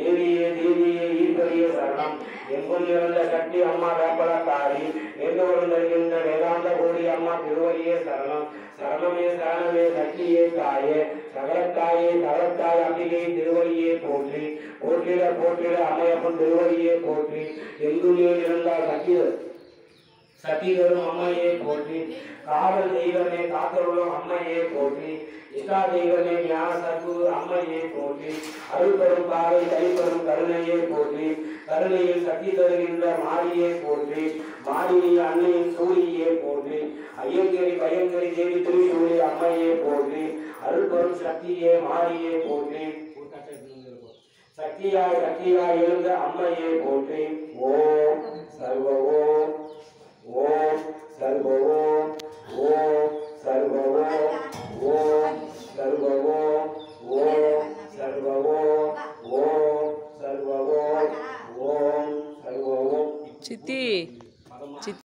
தேவியே தேவியே ஈஸ்வரியே சரணம். எங்கும் இறந்த அம்மா வேப்பலக்காரி எல்லோரும் தருகின்ற வேதாந்த கோடி அம்மா திருவரியே சரணம். சரணமே சரணமே சக்தியே தாயே சகலத்தாயே சகலத்தாய் அம்பிகை திருவடியே போற்றி. போற்றிட போற்றிட அம்மையப்பன் திருவடியே போற்றி. எங்குள்ளே இருந்தால் சக்தி சத்திகரும் அம்மையே போற்றி. காவல் தெய்வமே காத்தருளும் அம்மையே போற்றி. இஷ்டா தெய்வமே ஞான சத்குரு அம்மையே போற்றி. அருள் பெரும் பாவை கைப்பெரும் கருணையே போற்றி. கருணையில் சக்தி தருகின்ற மாரியே போற்றி. மாரியில் அன்னையின் சூரியே போற்றி. ஐயங்கரி பயங்கரி தேவி திருச்சூரி அம்மையே போற்றி. அருள் பெரும் சக்தியே மாரியே போற்றி. சக்தியாய் சக்தியாய் எழுந்த அம்மையே போற்றி. ஓம் சர்வ ஓம். ஓம் சர்வ ஓம் ஓம் சர்வ ஓம் ஓம் சர்வ ஓம் ஓம் சர்வ ஓம் ஓம் சர்வ ஓம் ஓம் சர்வ ஓம் சித்தி சித்தி